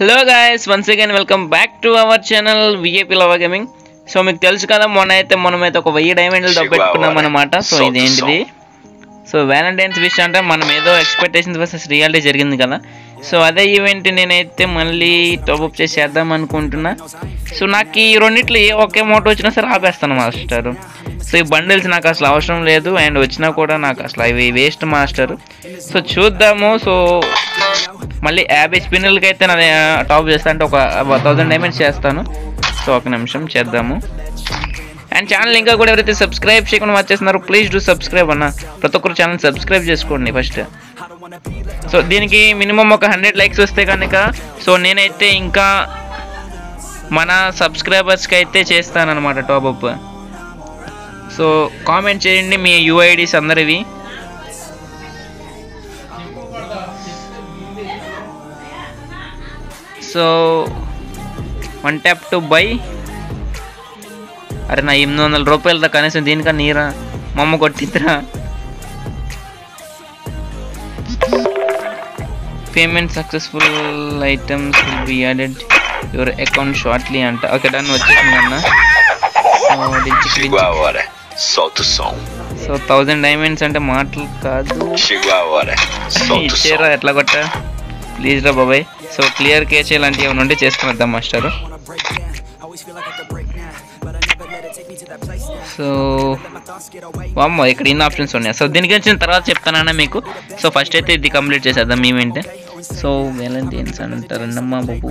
Hello guys once again welcome back to our channel VAP లవ gaming so మీకు తెలుసు కదా మొన్న అయితే మనమైతే ఒక వెయ్యి డైమండ్లు దబ్బెట్టుకున్నాం అనమాట సో ఇదేంటిది? సో వ్యాలంటైన్స్ విష్ అంటే మనం ఏదో ఎక్స్పెక్టేషన్స్ వర్సెస్ రియాలిటీ జరిగింది కదా. సో అదే ఈవెంట్ నేనైతే మళ్ళీ టాప్అప్ చేసి చేద్దాం అనుకుంటున్నా. సో నాకు ఈ రెండిట్లో ఏ ఒకే మోటో వచ్చినా సరే ఆపేస్తాను మాస్టర్. సో ఈ బండిల్స్ నాకు అసలు అవసరం లేదు. అండ్ వచ్చినా కూడా నాకు అసలు అవి వేస్ట్ మాస్టర్. సో చూద్దాము. సో మళ్ళీ యాభై స్పిన్నర్లకి అయితే నా టాప్ చేస్తా అంటే ఒక థౌసండ్ డైమండ్స్ చేస్తాను. సో ఒక నిమిషం చేద్దాము. అండ్ ఛానల్ ఇంకా కూడా ఎవరైతే సబ్స్క్రైబ్ చేయకుండా వచ్చేస్తున్నారో ప్లీజ్ డూ సబ్స్క్రైబ్ అన్న. ప్రతి ఒక్కరు ఛానల్ సబ్స్క్రైబ్ చేసుకోండి ఫస్ట్. సో దీనికి మినిమం ఒక హండ్రెడ్ లైక్స్ వస్తే కనుక సో నేనైతే ఇంకా మన సబ్స్క్రైబర్స్కి అయితే చేస్తానన్నమాట టాప్అప్ సో కామెంట్ చేయండి మీ యూఐడీస్ అందరివి. So one tap to buy అరే నా ఎనిమిది వందల రూపాయలతో కనీసం దీనికన్నా నీరా మా అమ్మ కొట్టిద్దిరా payment successful items will be added your account shortly అంట. ఓకే డన్ వచ్చేసింది అన్న సో. సో థౌజండ్ డైమండ్స్ అంటే మాటలు కాదు. ఇచ్చారా. ఎట్లా కొట్టా? ప్లీజ్ రా బాబాయ్. సో క్లియర్ కేచ్ ఇలాంటివి ఏమైనా ఉంటే చేసుకుని వద్దాం మాస్టర్. సో వామ్మో ఇక్కడ ఇన్ని ఆప్షన్స్ ఉన్నాయి. సో దీనికి వచ్చిన తర్వాత చెప్తానన్నా మీకు. సో ఫస్ట్ అయితే ఇది కంప్లీట్ చేసేద్దాం మేమేంటే సో వ్యాలంటైన్స్ అంటారండమ్మా బాబు.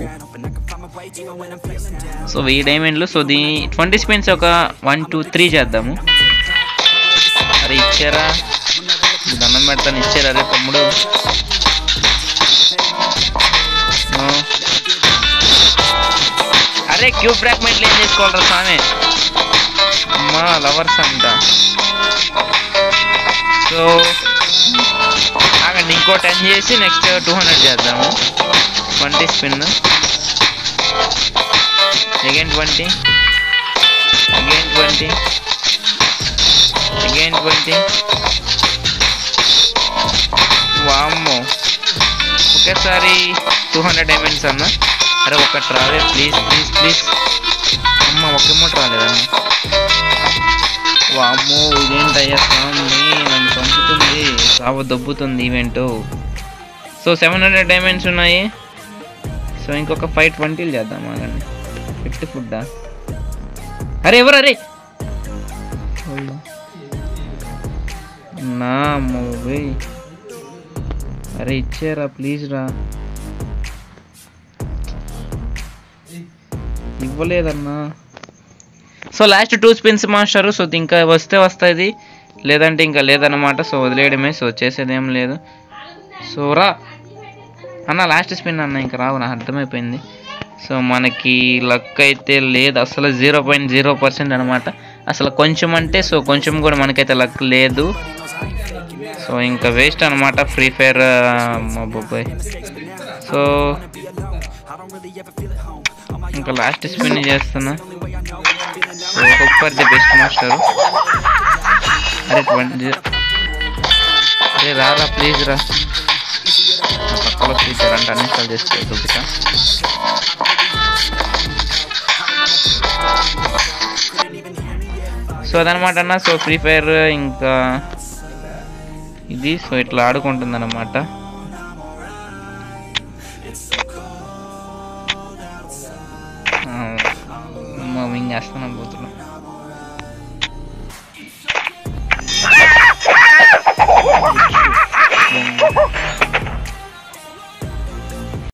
సో ఈ డైమండ్లు సో దీ ట్వంటీ స్పిన్స్ ఒక వన్ టూ త్రీ చేద్దాము. అరే ఇచ్చారా? దండం పెడతాను ఇచ్చారా? అరే తమ్ముడు. క్యూబ్ ఫ్రాగ్మెంట్లు ఏం చేసుకోవాలరా స్వామి అమ్మా లవర్స్ అంట సో ఆగండి ఇంకో టెన్ చేసి నెక్స్ట్ టూ హండ్రెడ్ చేద్దాము twenty spin again twenty again twenty again twenty వామ్మో ఒకేసారి టూ హండ్రెడ్ డైమండ్స్ అన్న అరే ఒకటి రాలే ప్లీజ్ ప్లీజ్ ప్లీజ్. అమ్మ ఒక అమౌంట్ రాలేదన్న వామ్మో ఇదేంటయ్యా స్వామి? నన్ను చంపుతుంది. సావ దొబ్బుతుంది event. So seven hundred diamonds ఉన్నాయి. సో ఇంకొక ఫైవ్ ట్వంటీలు చేద్దాం ఆగండి ఫిఫ్టీ ఫుడ్డా? అరే ఎవరు అరే? నా మూవీ అరే ఇచ్చారా ప్లీజ్ రా. ఇవ్వలేదన్నా. So last two spins master so ఇంకా వస్తే వస్తుంది. లేదంటే ఇంకా లేదన్నమాట సో వదిలేయడమే సో చేసేది ఏం లేదు. సో రా. అన్న లాస్ట్ స్పిన్ అన్న ఇంకా రావు నాకు అర్థమైపోయింది. సో మనకి లక్ అయితే లేదు అసలు జీరో పాయింట్ జీరో పర్సెంట్ అనమాట అసలు కొంచెం అంటే సో కొంచెం కూడా మనకైతే లక్ లేదు. సో ఇంకా వేస్ట్ అనమాట ఫ్రీ ఫైర్ మా బాబాయ్. సో ఇంకా లాస్ట్ స్పిన్ చేస్తున్నా. సూపర్ ది బెస్ట్ మాస్టర్ అరే ట్వంటీ అరే రారా ప్లీజ్ రా. పక్కలో ఫీచర్ అంటే అన్ఇన్స్టాల్ చేసుకో చూపిస్తా. సో అదనమాట అన్న. సో ఫ్రీ ఫైర్ ఇంకా ఇది. సో ఇట్లా ఆడుకుంటుంది అన్నమాట astronaut